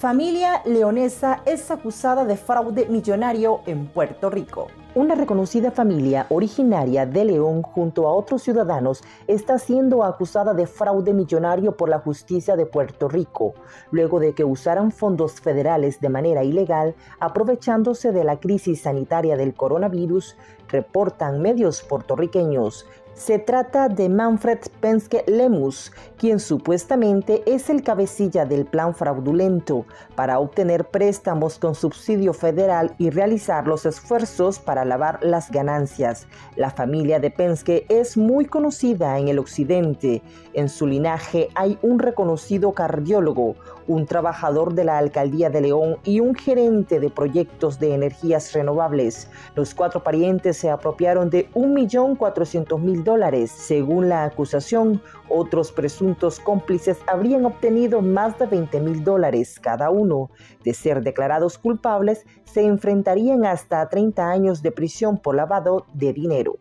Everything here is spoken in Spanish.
Familia leonesa es acusada de fraude millonario en Puerto Rico. Una reconocida familia originaria de León junto a otros ciudadanos está siendo acusada de fraude millonario por la justicia de Puerto Rico, luego de que usaran fondos federales de manera ilegal aprovechándose de la crisis sanitaria del coronavirus, reportan medios puertorriqueños. Se trata de Manfred Penske Lemus, quien supuestamente es el cabecilla del plan fraudulento para obtener préstamos con subsidio federal y realizar los esfuerzos para lavar las ganancias. La familia de Penske es muy conocida en el occidente. En su linaje hay un reconocido cardiólogo, un trabajador de la alcaldía de León y un gerente de proyectos de energías renovables. Los cuatro parientes se apropiaron de 1.400.000 dólares. Según la acusación, otros presuntos cómplices habrían obtenido más de 20 mil dólares cada uno. De ser declarados culpables, se enfrentarían hasta 30 años de prisión por lavado de dinero.